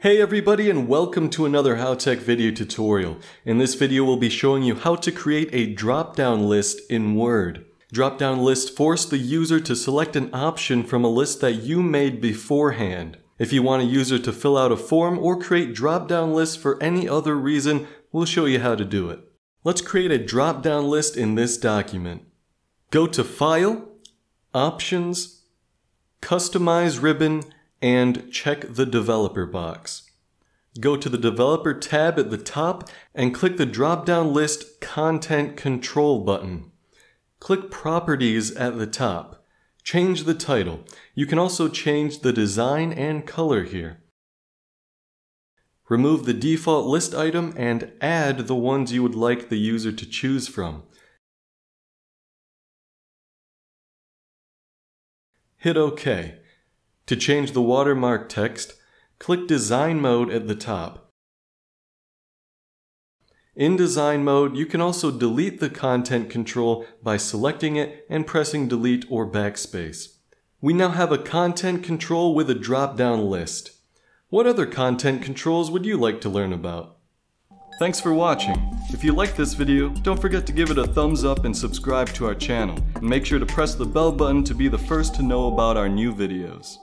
Hey everybody and welcome to another HowTech video tutorial. In this video we'll be showing you how to create a drop-down list in Word. Drop-down list force the user to select an option from a list that you made beforehand. If you want a user to fill out a form or create drop-down lists for any other reason, we'll show you how to do it. Let's create a drop-down list in this document. Go to File, Options, Customize Ribbon, and check the Developer box. Go to the Developer tab at the top and click the drop-down list Content Control button. Click Properties at the top. Change the title. You can also change the design and color here. Remove the default list item and add the ones you would like the user to choose from. Hit OK. To change the watermark text, click Design Mode at the top. In Design Mode, you can also delete the content control by selecting it and pressing Delete or Backspace. We now have a content control with a drop-down list. What other content controls would you like to learn about? Thanks for watching. If you liked this video, don't forget to give it a thumbs up and subscribe to our channel. And make sure to press the bell button to be the first to know about our new videos.